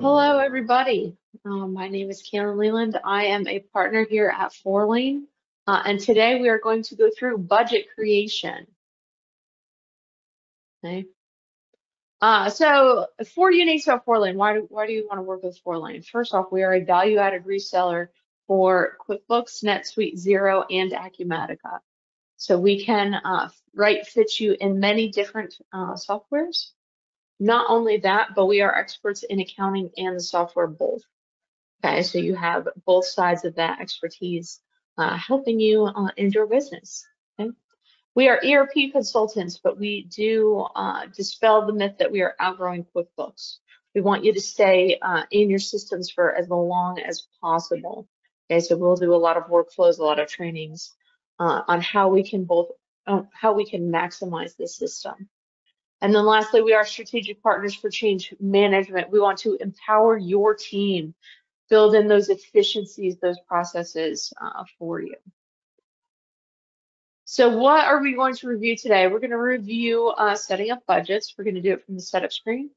Hello, everybody. Um, my name is Kaylin Leland. I am a partner here at Fourlane, uh, and today we are going to go through budget creation. Okay. Uh, so four uniques about Fourlane. Why do, why do you want to work with Fourlane? First off, we are a value-added reseller for QuickBooks, NetSuite, Xero, and Acumatica. So we can uh, right fit you in many different uh, softwares. Not only that, but we are experts in accounting and the software both. Okay, so you have both sides of that expertise uh, helping you uh, in your business. Okay? We are ERP consultants, but we do uh, dispel the myth that we are outgrowing QuickBooks. We want you to stay uh, in your systems for as long as possible. Okay, so we'll do a lot of workflows, a lot of trainings uh, on how we can both uh, how we can maximize the system. And then lastly, we are strategic partners for change management. We want to empower your team, build in those efficiencies, those processes uh, for you. So what are we going to review today? We're going to review uh, setting up budgets. We're going to do it from the setup screen.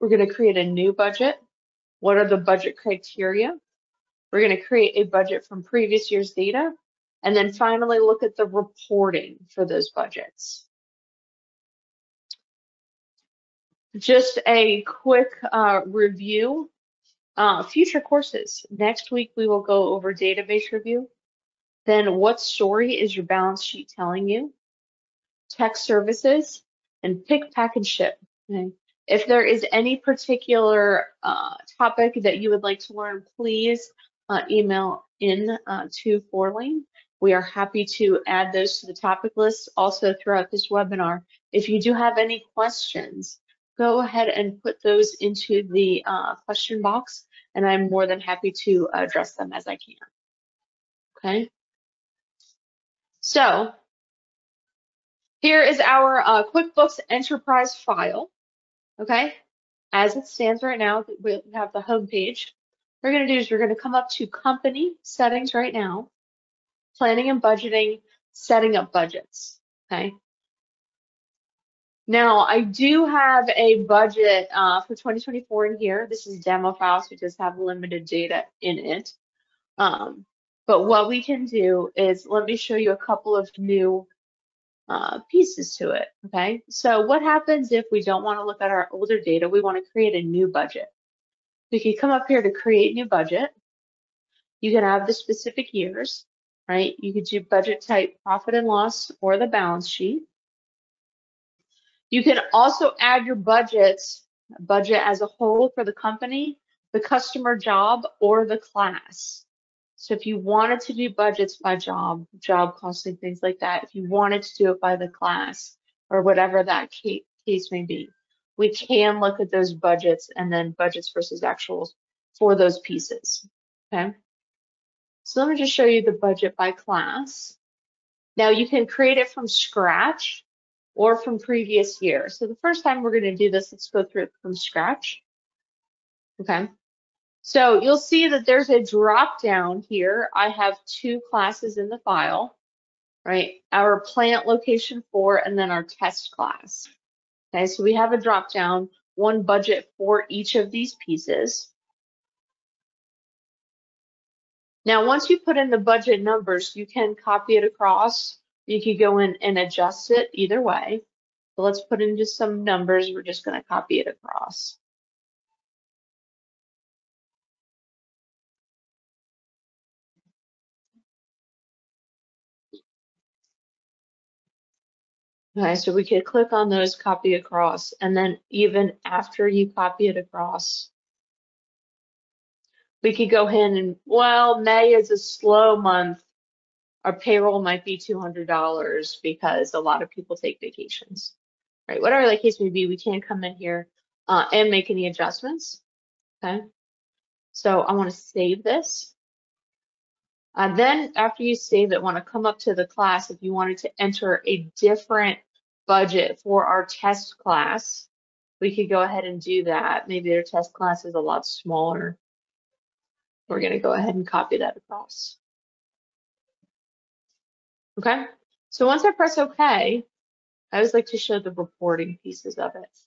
We're going to create a new budget. What are the budget criteria? We're going to create a budget from previous year's data. And then finally, look at the reporting for those budgets. Just a quick uh, review. Uh, future courses. Next week, we will go over database review. Then what story is your balance sheet telling you? Tech services and pick, pack, and ship. Okay. If there is any particular uh, topic that you would like to learn, please uh, email in uh, to Fourlane. We are happy to add those to the topic list also throughout this webinar. If you do have any questions, go ahead and put those into the uh, question box, and I'm more than happy to address them as I can. Okay. So here is our uh, QuickBooks Enterprise file. Okay. As it stands right now, we have the home page. We're going to do is we're going to come up to company settings right now, planning and budgeting, setting up budgets. Okay. Now, I do have a budget uh, for 2024 in here. This is demo file, so it does have limited data in it. Um, but what we can do is, let me show you a couple of new uh, pieces to it, okay? So what happens if we don't want to look at our older data, we want to create a new budget. We can come up here to create new budget. You can have the specific years, right? You could do budget type profit and loss or the balance sheet. You can also add your budgets, budget as a whole for the company, the customer job, or the class. So if you wanted to do budgets by job, job costing, things like that, if you wanted to do it by the class or whatever that case may be, we can look at those budgets and then budgets versus actuals for those pieces. Okay. So let me just show you the budget by class. Now you can create it from scratch or from previous year. So the first time we're going to do this, let's go through it from scratch. Okay. So you'll see that there's a drop down here. I have two classes in the file, right? Our plant location four and then our test class. Okay, so we have a drop down, one budget for each of these pieces. Now, once you put in the budget numbers, you can copy it across you could go in and adjust it either way. So let's put in just some numbers. We're just going to copy it across. Okay, so we could click on those, copy across, and then even after you copy it across, we could go in and, well, May is a slow month our payroll might be $200 because a lot of people take vacations, right? Whatever the case may be, we can come in here uh, and make any adjustments, okay? So I want to save this. Uh, then after you save it, want to come up to the class if you wanted to enter a different budget for our test class, we could go ahead and do that. Maybe their test class is a lot smaller. We're going to go ahead and copy that across. Okay, so once I press OK, I always like to show the reporting pieces of it.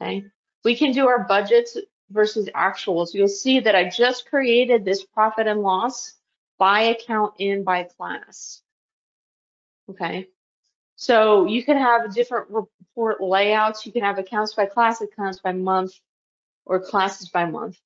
Okay, we can do our budgets versus actuals, you'll see that I just created this profit and loss by account and by class. Okay. So you can have different report layouts. You can have accounts by class, accounts by month, or classes by month.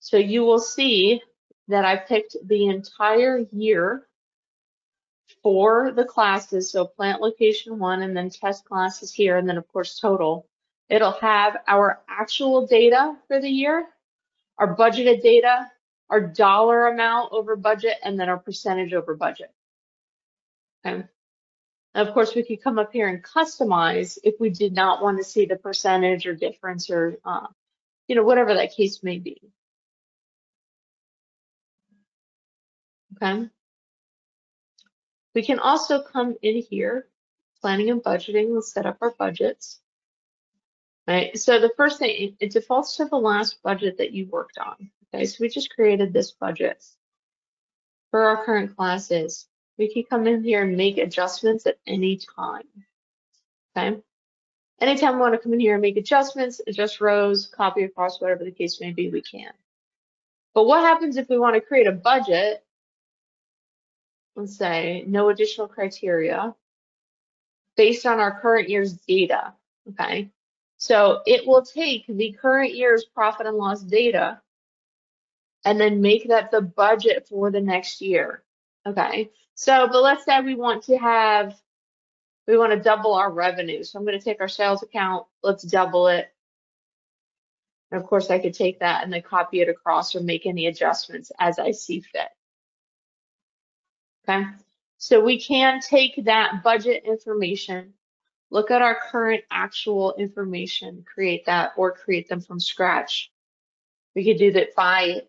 So you will see that I picked the entire year for the classes. So plant location one and then test classes here. And then of course, total. It'll have our actual data for the year, our budgeted data, our dollar amount over budget, and then our percentage over budget. Okay. And of course, we could come up here and customize if we did not want to see the percentage or difference or, uh, you know, whatever that case may be. Okay. We can also come in here, planning and budgeting, let's set up our budgets. Right, so the first thing, it defaults to the last budget that you worked on. Okay, so we just created this budget for our current classes. We can come in here and make adjustments at any time. Okay, anytime we want to come in here and make adjustments, adjust rows, copy across, whatever the case may be, we can. But what happens if we want to create a budget let's say no additional criteria based on our current year's data, okay? So it will take the current year's profit and loss data and then make that the budget for the next year, okay? So, but let's say we want to have, we want to double our revenue. So I'm going to take our sales account, let's double it. And of course I could take that and then copy it across or make any adjustments as I see fit. Okay, so we can take that budget information, look at our current actual information, create that or create them from scratch. We could do that by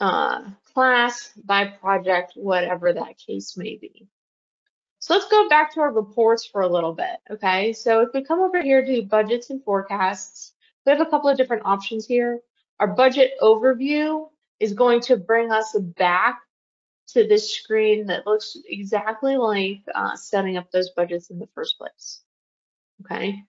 uh, class, by project, whatever that case may be. So let's go back to our reports for a little bit, okay? So if we come over here to budgets and forecasts, we have a couple of different options here. Our budget overview is going to bring us back to this screen that looks exactly like uh, setting up those budgets in the first place. Okay.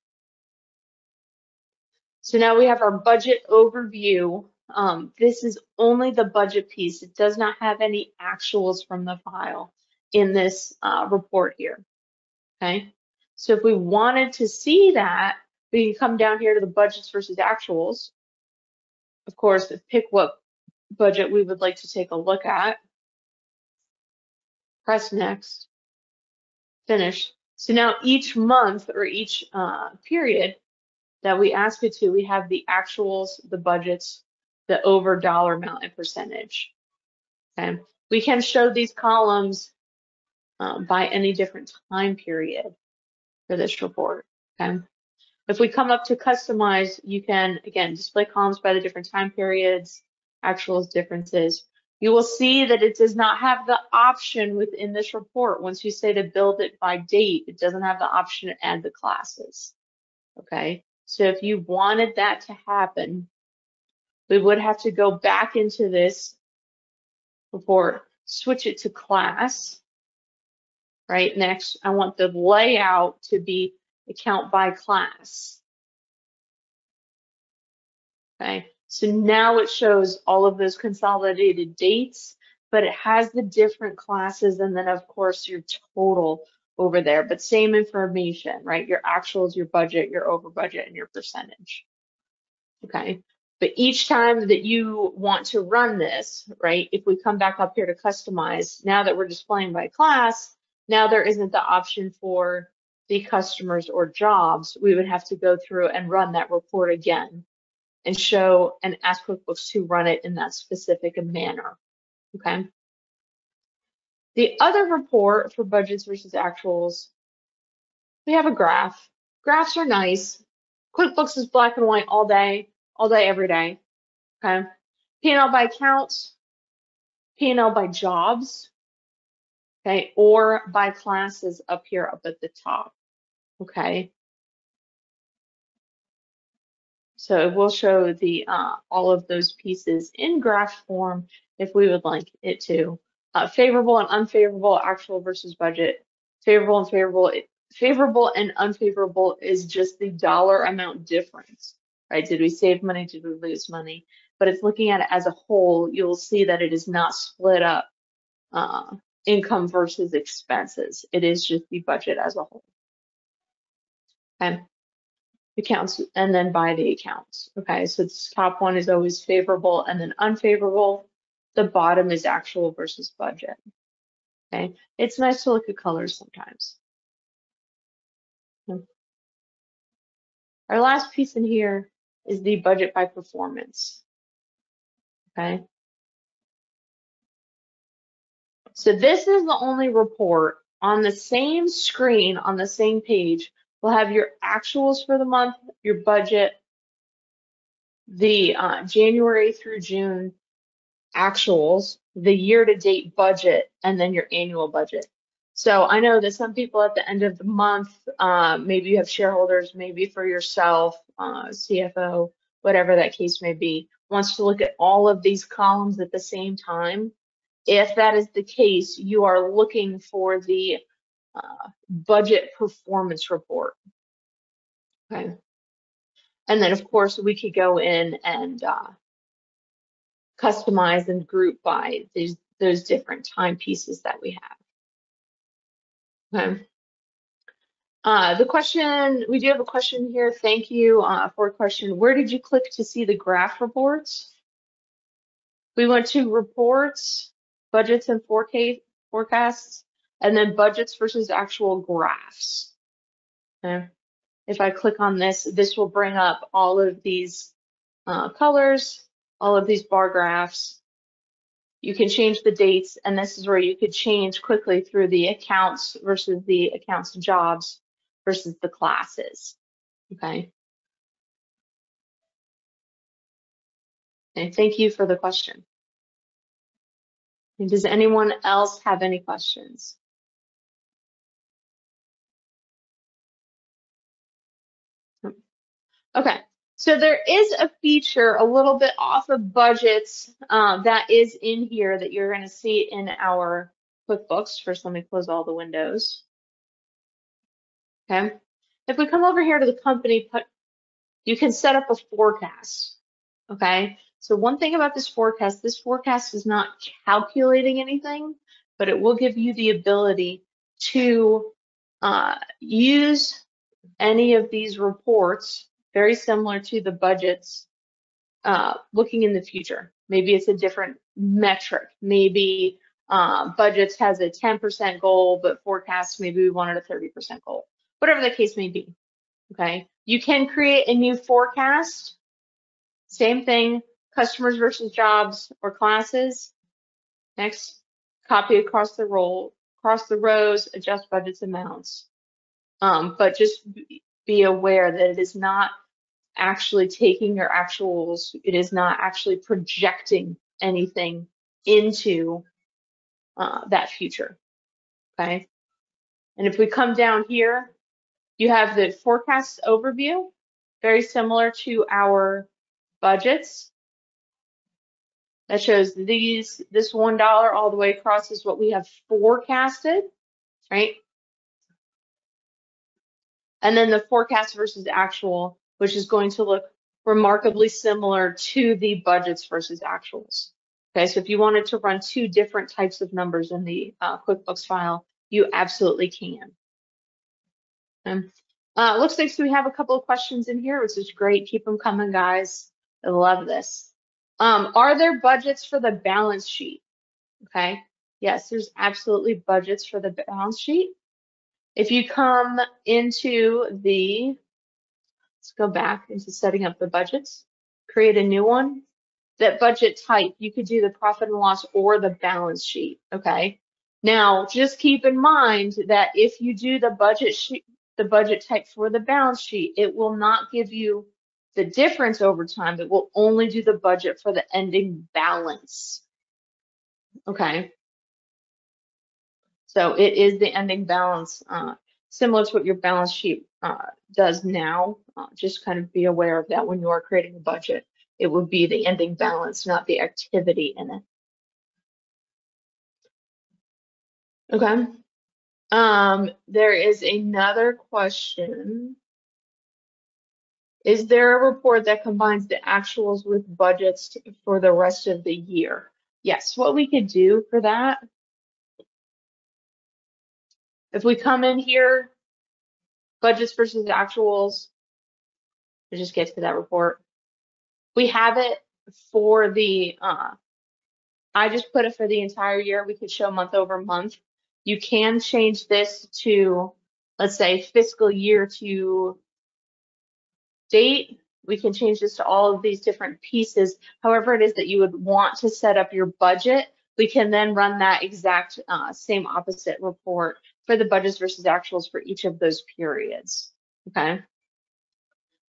So now we have our budget overview. Um, this is only the budget piece. It does not have any actuals from the file in this uh, report here. Okay. So if we wanted to see that, we can come down here to the budgets versus actuals. Of course, pick what budget we would like to take a look at press next, finish. So now each month or each uh, period that we ask it to, we have the actuals, the budgets, the over dollar amount and percentage. Okay. We can show these columns um, by any different time period for this report. Okay. If we come up to customize, you can, again, display columns by the different time periods, actuals, differences. You will see that it does not have the option within this report. Once you say to build it by date, it doesn't have the option to add the classes. Okay, so if you wanted that to happen, we would have to go back into this report, switch it to class. Right, next, I want the layout to be account by class. Okay, so now it shows all of those consolidated dates, but it has the different classes and then of course your total over there, but same information, right? Your actuals, your budget, your over budget, and your percentage. Okay. But each time that you want to run this, right, if we come back up here to customize, now that we're displaying by class, now there isn't the option for the customers or jobs. We would have to go through and run that report again and show and ask QuickBooks to run it in that specific manner. Okay. The other report for budgets versus actuals, we have a graph. Graphs are nice. QuickBooks is black and white all day, all day, every day. Okay. P&L by accounts, P&L by jobs, okay, or by classes up here up at the top. Okay. So it will show the uh, all of those pieces in graph form if we would like it to. Uh, favorable and unfavorable, actual versus budget, favorable and favorable favorable and unfavorable is just the dollar amount difference, right? Did we save money? Did we lose money? But it's looking at it as a whole. You'll see that it is not split up uh, income versus expenses. It is just the budget as a whole. Okay. Accounts and then by the accounts. Okay. So this top one is always favorable and then unfavorable. The bottom is actual versus budget. Okay. It's nice to look at colors sometimes. Hmm. Our last piece in here is the budget by performance. Okay. So this is the only report on the same screen on the same page. We'll have your actuals for the month, your budget, the uh, January through June actuals, the year to date budget, and then your annual budget. So I know that some people at the end of the month, uh, maybe you have shareholders, maybe for yourself, uh, CFO, whatever that case may be, wants to look at all of these columns at the same time. If that is the case, you are looking for the uh, budget performance report. Okay. And then, of course, we could go in and uh, customize and group by these those different time pieces that we have. Okay. Uh, the question, we do have a question here. Thank you uh, for a question. Where did you click to see the graph reports? We went to reports, budgets and forecasts, and then budgets versus actual graphs. Okay. If I click on this, this will bring up all of these uh, colors, all of these bar graphs, you can change the dates, and this is where you could change quickly through the accounts versus the accounts and jobs versus the classes. Okay. And thank you for the question. And does anyone else have any questions? Okay. So there is a feature a little bit off of budgets um, that is in here that you're going to see in our QuickBooks. First, let me close all the windows. Okay. If we come over here to the company, you can set up a forecast. Okay. So one thing about this forecast, this forecast is not calculating anything, but it will give you the ability to uh, use any of these reports very similar to the budgets uh, looking in the future. Maybe it's a different metric. Maybe uh, budgets has a 10% goal, but forecasts maybe we wanted a 30% goal. Whatever the case may be. Okay. You can create a new forecast. Same thing, customers versus jobs or classes. Next, copy across the roll, across the rows, adjust budgets amounts. Um, but just be aware that it is not actually taking your actuals, it is not actually projecting anything into uh, that future. Okay. And if we come down here, you have the forecast overview, very similar to our budgets. That shows these, this $1 all the way across is what we have forecasted, right? And then the forecast versus actual, which is going to look remarkably similar to the budgets versus actuals. Okay, so if you wanted to run two different types of numbers in the uh, QuickBooks file, you absolutely can. And uh, looks like so we have a couple of questions in here, which is great. Keep them coming, guys. I love this. Um, are there budgets for the balance sheet? Okay, yes, there's absolutely budgets for the balance sheet. If you come into the, let's go back into setting up the budgets, create a new one. That budget type, you could do the profit and loss or the balance sheet, okay? Now, just keep in mind that if you do the budget sheet, the budget type for the balance sheet, it will not give you the difference over time. It will only do the budget for the ending balance. Okay. So it is the ending balance, uh, similar to what your balance sheet uh, does now. Uh, just kind of be aware of that when you are creating a budget. It would be the ending balance, not the activity in it. Okay. Um, there is another question. Is there a report that combines the actuals with budgets for the rest of the year? Yes, what we could do for that. If we come in here, budgets versus actuals, we just get to that report. We have it for the, uh, I just put it for the entire year. We could show month over month. You can change this to, let's say, fiscal year to date. We can change this to all of these different pieces. However it is that you would want to set up your budget, we can then run that exact uh, same opposite report for the budgets versus actuals for each of those periods. Okay.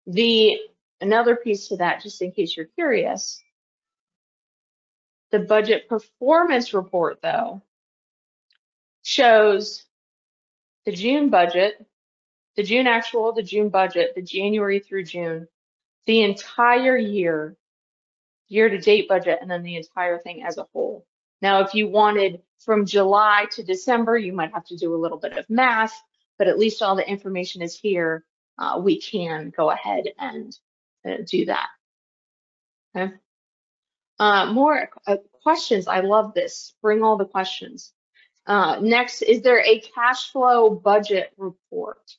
The another piece to that, just in case you're curious, the budget performance report though shows the June budget, the June actual, the June budget, the January through June, the entire year, year to date budget, and then the entire thing as a whole. Now, if you wanted from July to December, you might have to do a little bit of math, but at least all the information is here. Uh, we can go ahead and uh, do that. Okay. Uh, more uh, questions. I love this. Bring all the questions. Uh, next, is there a cash flow budget report?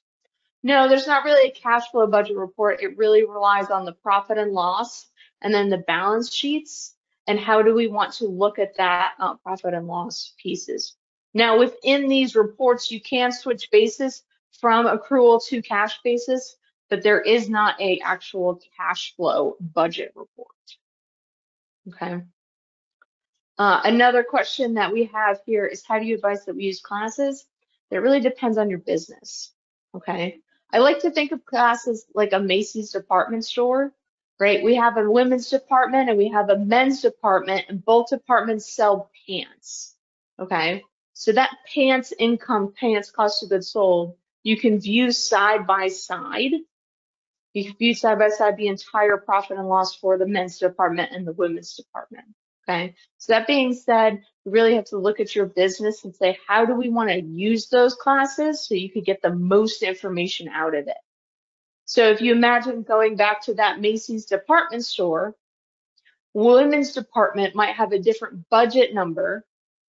No, there's not really a cash flow budget report. It really relies on the profit and loss and then the balance sheets and how do we want to look at that uh, profit and loss pieces. Now, within these reports, you can switch basis from accrual to cash basis, but there is not a actual cash flow budget report. Okay. Uh, another question that we have here is how do you advise that we use classes? It really depends on your business. Okay. I like to think of classes like a Macy's department store right? We have a women's department and we have a men's department, and both departments sell pants. Okay, so that pants income, pants cost of goods sold, you can view side by side. You can view side by side the entire profit and loss for the men's department and the women's department. Okay, so that being said, you really have to look at your business and say, how do we want to use those classes so you could get the most information out of it? So if you imagine going back to that Macy's department store, women's department might have a different budget number,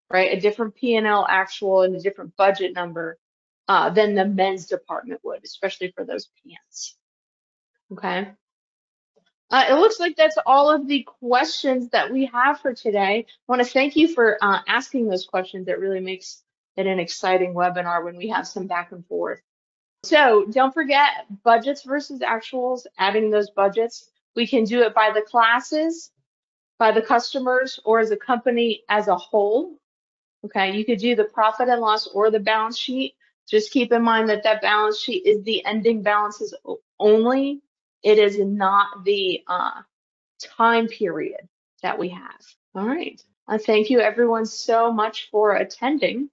right? A different P&L actual and a different budget number uh, than the men's department would, especially for those pants. Okay. Uh, it looks like that's all of the questions that we have for today. I want to thank you for uh, asking those questions. It really makes it an exciting webinar when we have some back and forth. So don't forget budgets versus actuals, adding those budgets. We can do it by the classes, by the customers, or as a company as a whole. Okay, you could do the profit and loss or the balance sheet. Just keep in mind that that balance sheet is the ending balances only. It is not the uh, time period that we have. All right. Uh, thank you everyone so much for attending.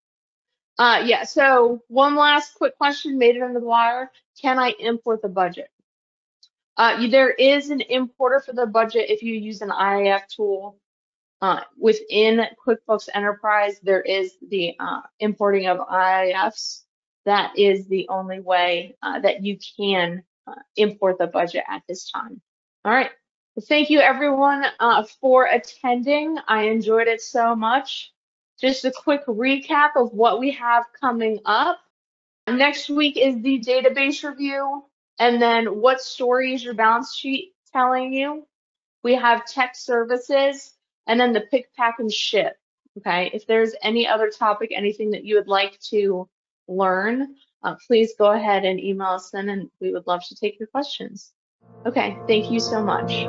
Uh, yeah, so one last quick question made it under the wire. Can I import the budget? Uh, there is an importer for the budget if you use an IIF tool. Uh, within QuickBooks Enterprise, there is the uh, importing of IIFs. That is the only way uh, that you can uh, import the budget at this time. All right. Well, thank you everyone for attending. I enjoyed it so much just a quick recap of what we have coming up. Next week is the database review, and then what story is your balance sheet telling you? We have tech services, and then the pick, pack, and ship. Okay, if there's any other topic, anything that you would like to learn, uh, please go ahead and email us then, and we would love to take your questions. Okay, thank you so much.